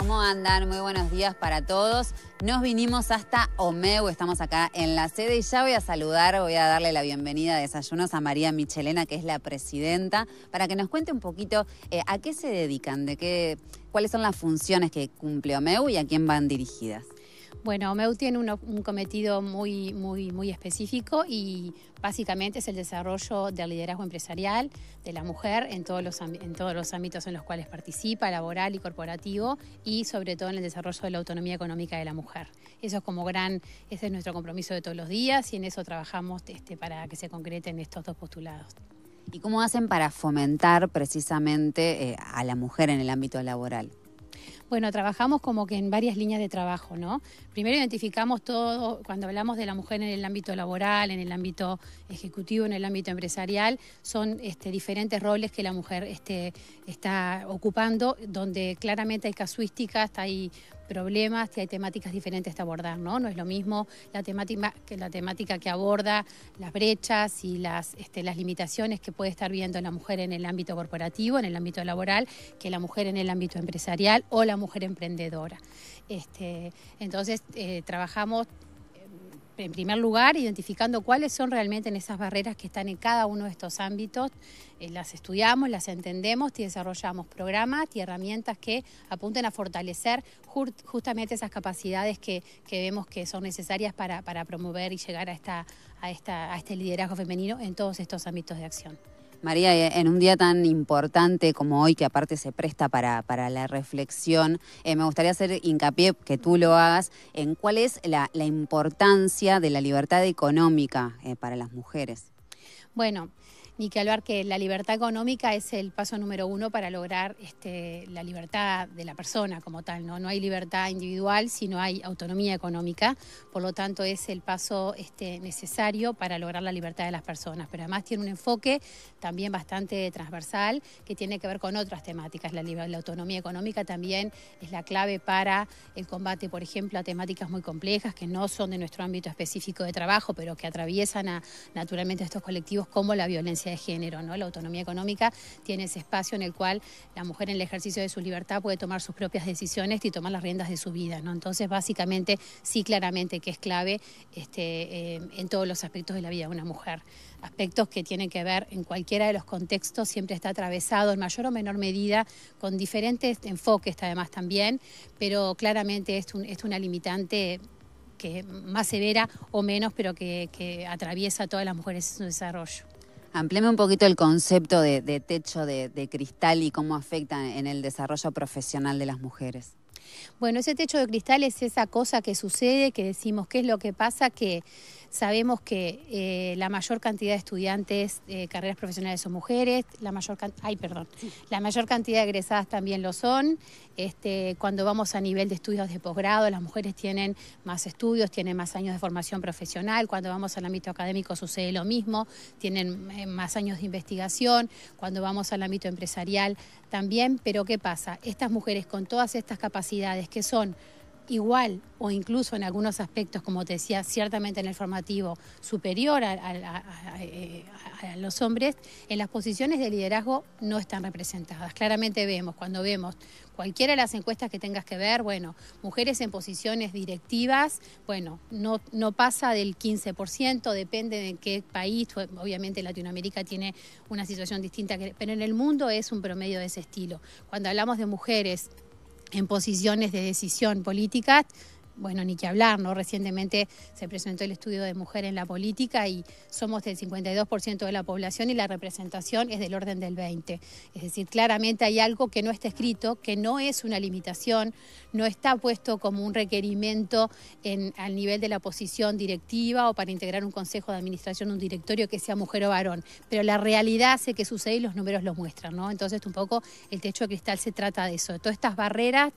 ¿Cómo andan? Muy buenos días para todos. Nos vinimos hasta Omeu, estamos acá en la sede y ya voy a saludar, voy a darle la bienvenida a Desayunos a María Michelena, que es la presidenta, para que nos cuente un poquito eh, a qué se dedican, de qué, cuáles son las funciones que cumple Omeu y a quién van dirigidas. Bueno, OMEU tiene un cometido muy, muy, muy específico y básicamente es el desarrollo del liderazgo empresarial de la mujer en todos, los, en todos los ámbitos en los cuales participa, laboral y corporativo, y sobre todo en el desarrollo de la autonomía económica de la mujer. Eso es como gran, ese es nuestro compromiso de todos los días y en eso trabajamos este, para que se concreten estos dos postulados. ¿Y cómo hacen para fomentar precisamente eh, a la mujer en el ámbito laboral? Bueno, trabajamos como que en varias líneas de trabajo, ¿no? Primero identificamos todo, cuando hablamos de la mujer en el ámbito laboral, en el ámbito ejecutivo, en el ámbito empresarial, son este, diferentes roles que la mujer este, está ocupando, donde claramente hay casuísticas, hay problemas, hay temáticas diferentes de abordar, ¿no? No es lo mismo la temática que la temática que aborda las brechas y las, este, las limitaciones que puede estar viendo la mujer en el ámbito corporativo, en el ámbito laboral, que la mujer en el ámbito empresarial o la mujer emprendedora. Este, entonces, eh, trabajamos en primer lugar, identificando cuáles son realmente esas barreras que están en cada uno de estos ámbitos. Eh, las estudiamos, las entendemos y desarrollamos programas y herramientas que apunten a fortalecer justamente esas capacidades que, vemos que son necesarias para, promover y llegar a, este liderazgo femenino en todos estos ámbitos de acción. María, eh, en un día tan importante como hoy, que aparte se presta para, la reflexión, eh, me gustaría hacer hincapié, que tú lo hagas, en cuál es la, importancia de la libertad económica eh, para las mujeres. Bueno, ni que hablar que la libertad económica es el paso número uno para lograr este, la libertad de la persona como tal. ¿no? no hay libertad individual si no hay autonomía económica, por lo tanto es el paso este, necesario para lograr la libertad de las personas. Pero además tiene un enfoque también bastante transversal que tiene que ver con otras temáticas. La, la autonomía económica también es la clave para el combate, por ejemplo, a temáticas muy complejas que no son de nuestro ámbito específico de trabajo, pero que atraviesan naturalmente a estos colectivos como la violencia de género. ¿no? La autonomía económica tiene ese espacio en el cual la mujer en el ejercicio de su libertad puede tomar sus propias decisiones y tomar las riendas de su vida. ¿no? Entonces, básicamente, sí claramente que es clave este, eh, en todos los aspectos de la vida de una mujer. Aspectos que tienen que ver en cualquiera de los contextos, siempre está atravesado en mayor o menor medida con diferentes enfoques además también, pero claramente es, es una limitante que más severa o menos, pero que, que atraviesa a todas las mujeres en su desarrollo. Ampleme un poquito el concepto de, techo de, cristal y cómo afecta en el desarrollo profesional de las mujeres. Bueno, ese techo de cristal es esa cosa que sucede, que decimos qué es lo que pasa, que sabemos que eh, la mayor cantidad de estudiantes de carreras profesionales son mujeres, la mayor ay, perdón, la mayor cantidad de egresadas también lo son. Este, cuando vamos a nivel de estudios de posgrado, las mujeres tienen más estudios, tienen más años de formación profesional. Cuando vamos al ámbito académico sucede lo mismo, tienen eh, más años de investigación. Cuando vamos al ámbito empresarial también. Pero ¿qué pasa? Estas mujeres con todas estas capacidades que son igual o incluso en algunos aspectos, como te decía, ciertamente en el formativo superior a, los hombres, en las posiciones de liderazgo no están representadas. Claramente vemos, cuando vemos cualquiera de las encuestas que tengas que ver, bueno, mujeres en posiciones directivas, bueno, no, no pasa del 15%, depende de qué país, obviamente Latinoamérica tiene una situación distinta, pero en el mundo es un promedio de ese estilo. Cuando hablamos de mujeres en posiciones de decisión política bueno, ni que hablar, ¿no? Recientemente se presentó el estudio de mujer en la política y somos del 52% de la población y la representación es del orden del 20%. Es decir, claramente hay algo que no está escrito, que no es una limitación, no está puesto como un requerimiento en, al nivel de la posición directiva o para integrar un consejo de administración, un directorio que sea mujer o varón. Pero la realidad hace que sucede y los números lo muestran, ¿no? Entonces, un poco el techo de cristal se trata de eso, de todas estas barreras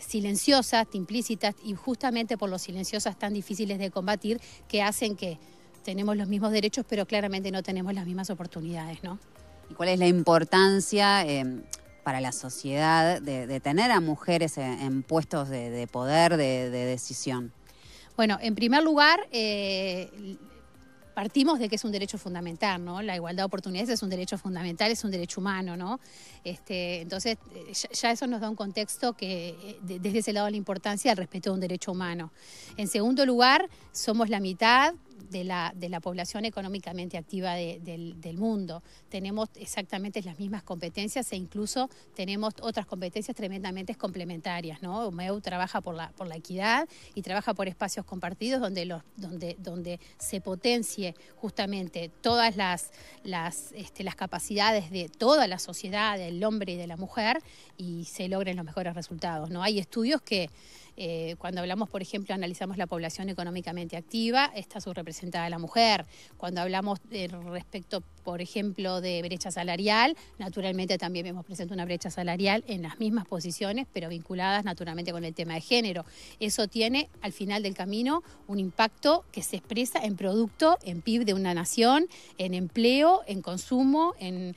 silenciosas, implícitas y justamente por lo silenciosas tan difíciles de combatir que hacen que tenemos los mismos derechos pero claramente no tenemos las mismas oportunidades, ¿no? ¿Y cuál es la importancia em, para la sociedad de, tener a mujeres en, puestos de, poder, de, decisión? Bueno, en primer lugar, eh, partimos de que es un derecho fundamental, ¿no? La igualdad de oportunidades es un derecho fundamental, es un derecho humano, ¿no? Este, entonces, eh, ya, eso nos da un contexto que eh, desde ese lado la importancia del respeto de un derecho humano. En segundo lugar, somos la mitad de la, de la población económicamente activa del, mundo. Tenemos exactamente las mismas competencias e incluso tenemos otras competencias tremendamente complementarias. ¿no? MEU trabaja por la, por la equidad y trabaja por espacios compartidos donde, los, donde, donde se potencie justamente todas las, las, este, las capacidades de toda la sociedad, del hombre y de la mujer, y se logren los mejores resultados. ¿no? Hay estudios que eh, cuando hablamos, por ejemplo, analizamos la población económicamente activa, está subrepresentada la mujer. Cuando hablamos respecto, por ejemplo, de brecha salarial, naturalmente también vemos presente una brecha salarial en las mismas posiciones, pero vinculadas naturalmente con el tema de género. Eso tiene, al final del camino, un impacto que se expresa en producto, en PIB de una nación, en empleo, en consumo, en,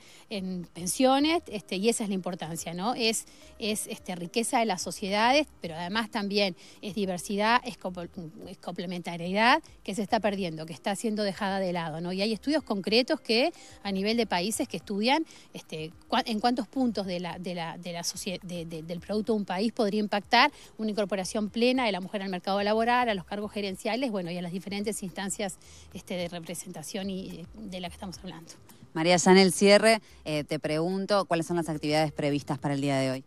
pensiones, este, y esa es la importancia, ¿no? Es, es este, riqueza de las sociedades, pero además también es diversidad, es, complementariedad que se está perdiendo, que está siendo dejada de lado. ¿no? Y hay estudios concretos que a nivel de países que estudian este, en cuántos puntos del producto de un país podría impactar una incorporación plena de la mujer al mercado laboral, a los cargos gerenciales, bueno, y a las diferentes instancias este, de representación y de la que estamos hablando. María, ya en el cierre eh, te pregunto cuáles son las actividades previstas para el día de hoy.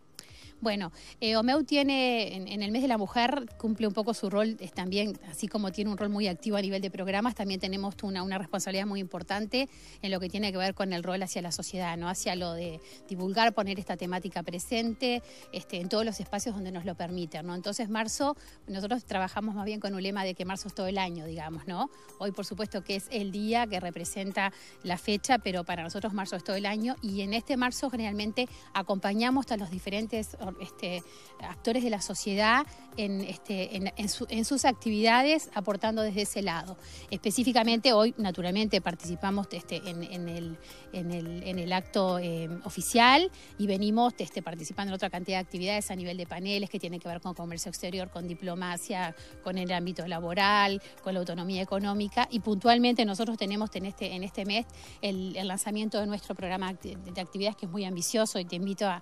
Bueno, eh, Omeu tiene, en, el mes de la mujer, cumple un poco su rol, también, así como tiene un rol muy activo a nivel de programas, también tenemos una, una responsabilidad muy importante en lo que tiene que ver con el rol hacia la sociedad, ¿no? hacia lo de divulgar, poner esta temática presente este, en todos los espacios donde nos lo permiten. ¿no? Entonces, marzo, nosotros trabajamos más bien con un lema de que marzo es todo el año, digamos, ¿no? Hoy, por supuesto, que es el día que representa la fecha, pero para nosotros marzo es todo el año y en este marzo generalmente acompañamos a los diferentes este, actores de la sociedad en, este, en, sus actividades aportando desde ese lado. Específicamente hoy, naturalmente, participamos este, en, el, acto eh, oficial y venimos participando en otra cantidad de actividades a nivel de paneles que tienen que ver con comercio exterior, con diplomacia, con el ámbito laboral, con la autonomía económica y puntualmente nosotros tenemos en este, mes el, lanzamiento de nuestro programa de, actividades que es muy ambicioso y te invito a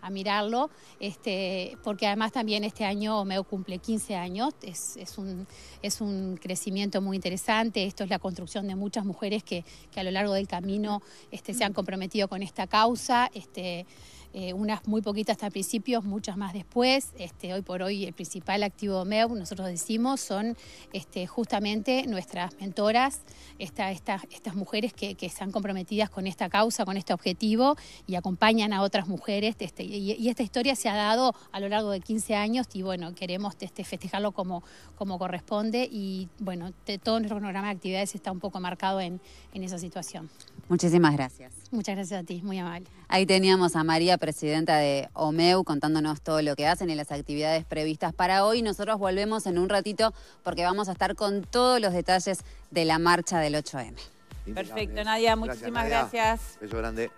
a mirarlo, este, porque además también este año Omeo cumple 15 años, es, es, un, es un crecimiento muy interesante, esto es la construcción de muchas mujeres que, que a lo largo del camino este, se han comprometido con esta causa. Este, eh, unas muy poquitas hasta principios, muchas más después. Este, hoy por hoy el principal activo de MEU, nosotros decimos, son este, justamente nuestras mentoras, esta, estas mujeres que, que, están comprometidas con esta causa, con este objetivo y acompañan a otras mujeres. Este, y, esta historia se ha dado a lo largo de 15 años y bueno, queremos este, festejarlo como, como corresponde y bueno, todo nuestro programa de actividades está un poco marcado en, en esa situación. Muchísimas gracias. Muchas gracias a ti, muy amable. Ahí teníamos a María, presidenta de OMEU, contándonos todo lo que hacen y las actividades previstas para hoy. Nosotros volvemos en un ratito porque vamos a estar con todos los detalles de la marcha del 8M. Perfecto, Nadia, muchísimas gracias. Beso grande.